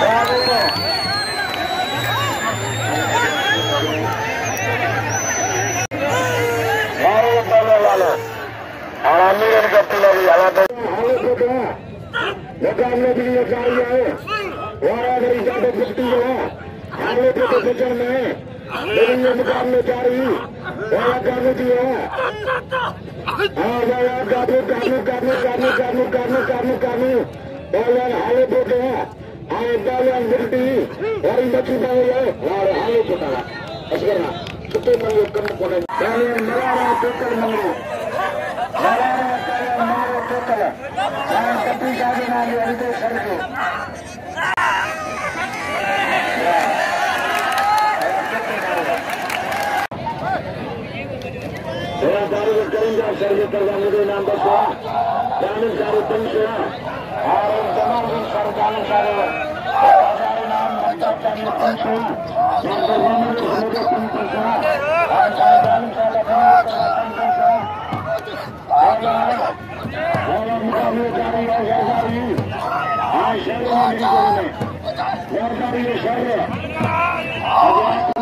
Bravo, امیر ان کا پلا بھی مقابلے کے لیے چاہیے ہے اور اگر اجازت ملتی ہے حالے کے تو سچن میں لیکن یہ مقابلے جاری اور کرنے کی ہے ہاں گاڑی گاڑی گاڑی گاڑی گاڑی گاڑی گاڑی گاڑی اور حالے پہ گیا ہاں ڈالے ملتی اور شہر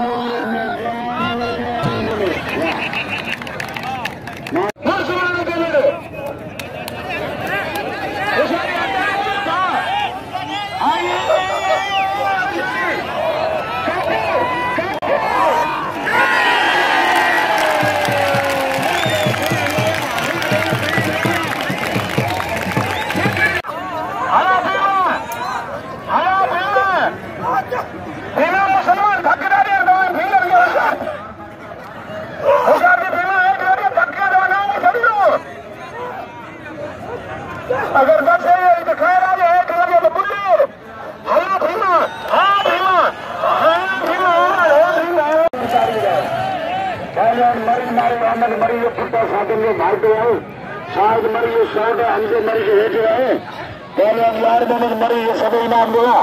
بیمہ مسلمان دھکے ڈالے اردوان بھی لگے ہو سکتا ہے ہوشیار کی بیمہ ہے کہ ابھی دھکے ڈالنا ہوں سبھی لوگ اگر بس ہے یہ دکھائے رہے ہیں کہ ابھی بلے ہاں بھیمہ ہاں بھیمہ ہاں بھیمہ ہاں بھیمہ پہلے مری ماری محمد مری یہ پھٹا ساتھ میں بھائی پہ آؤں شاہد مری یہ شاہد ہے ہم سے مری کے ہیٹ رہے پہلے یار محمد مری یہ سب امام دیا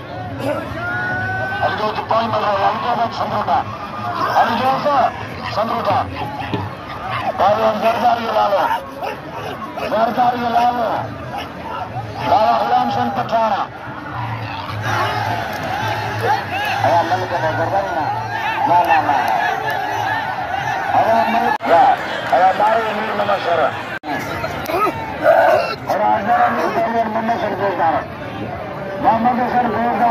سندراج سندر سن پٹانا منصوبہ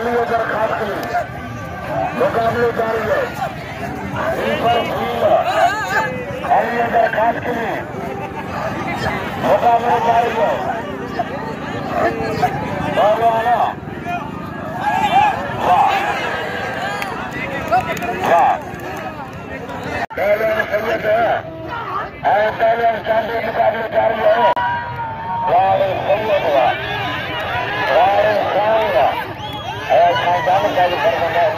علی اکبر خاص کلی مقابلے جاری ہے تیسر کھیل علی اکبر خاص کلی مقابلے جاری ہے مولانا، واہ۔ واہ۔ پہلے سید ہے اور پہلے چاندی مقابلے جاری ہے۔ سید